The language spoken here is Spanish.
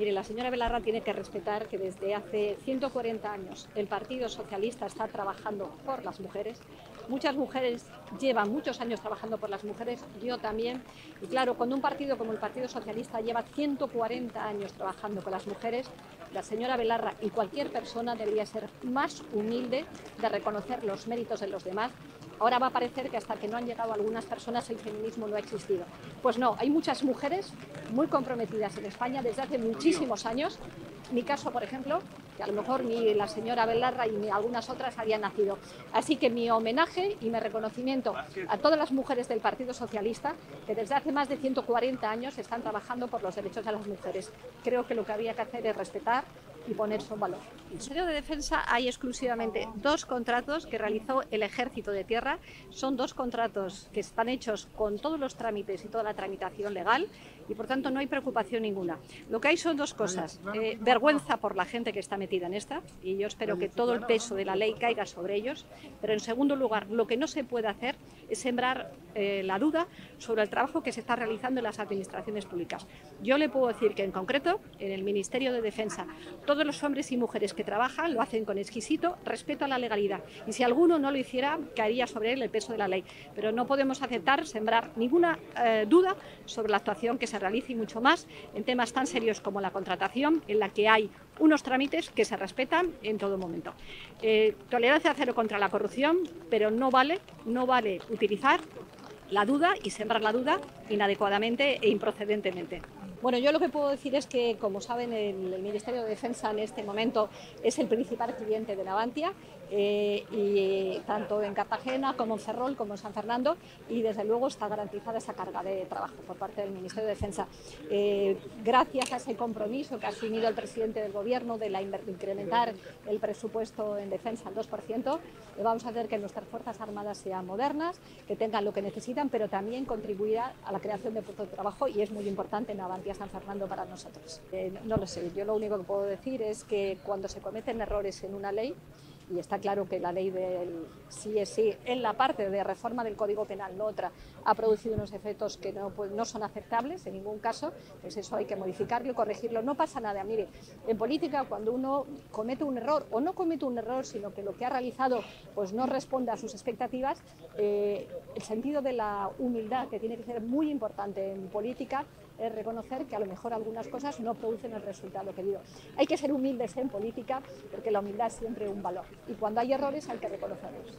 Mire, la señora Belarra tiene que respetar que desde hace 140 años el Partido Socialista está trabajando por las mujeres. Muchas mujeres llevan muchos años trabajando por las mujeres, yo también. Y claro, cuando un partido como el Partido Socialista lleva 140 años trabajando con las mujeres, la señora Belarra y cualquier persona debería ser más humilde de reconocer los méritos de los demás Ahora va a parecer que hasta que no han llegado algunas personas el feminismo no ha existido. Pues no, hay muchas mujeres muy comprometidas en España desde hace muchísimos años. Mi caso, por ejemplo, que a lo mejor ni la señora Belarra ni algunas otras habían nacido. Así que mi homenaje y mi reconocimiento a todas las mujeres del Partido Socialista que desde hace más de 140 años están trabajando por los derechos de las mujeres. Creo que lo que había que hacer es respetar y poner su valor. En el Ministerio de Defensa hay exclusivamente dos contratos que realizó el Ejército de Tierra. Son dos contratos que están hechos con todos los trámites y toda la tramitación legal y por tanto no hay preocupación ninguna. Lo que hay son dos cosas. Eh, vergüenza por la gente que está metida en esta y yo espero que todo el peso de la ley caiga sobre ellos. Pero en segundo lugar, lo que no se puede hacer es sembrar eh, la duda sobre el trabajo que se está realizando en las administraciones públicas. Yo le puedo decir que en concreto en el Ministerio de Defensa todos los hombres y mujeres que trabajan lo hacen con exquisito respeto a la legalidad y si alguno no lo hiciera caería sobre él el peso de la ley. Pero no podemos aceptar sembrar ninguna eh, duda sobre la actuación que se realice y mucho más en temas tan serios como la contratación, en la que hay unos trámites que se respetan en todo momento. Eh, tolerancia cero contra la corrupción, pero no vale, no vale utilizar la duda y sembrar la duda inadecuadamente e improcedentemente. Bueno, yo lo que puedo decir es que, como saben, el, Ministerio de Defensa en este momento es el principal cliente de Navantia, eh, y tanto en Cartagena como en Ferrol como en San Fernando, y desde luego está garantizada esa carga de trabajo por parte del Ministerio de Defensa. Eh, gracias a ese compromiso que ha asumido el presidente del Gobierno de la incrementar el presupuesto en defensa al 2%, eh, vamos a hacer que nuestras Fuerzas Armadas sean modernas, que tengan lo que necesitan, pero también contribuirá a la creación de puestos de trabajo y es muy importante en Navantia San Fernando para nosotros. Eh, no lo sé, yo lo único que puedo decir es que cuando se cometen errores en una ley, y está claro que la ley del sí es sí, en la parte de reforma del Código Penal, no otra, ha producido unos efectos que no, pues, son aceptables en ningún caso, pues eso hay que modificarlo y corregirlo. No pasa nada. Mire, en política cuando uno comete un error o no comete un error, sino que lo que ha realizado pues no responde a sus expectativas, eh, el sentido de la humildad, que tiene que ser muy importante en política, es reconocer que a lo mejor algunas cosas no producen el resultado querido. Hay que ser humildes en política porque la humildad es siempre un valor y cuando hay errores hay que reconocerlos.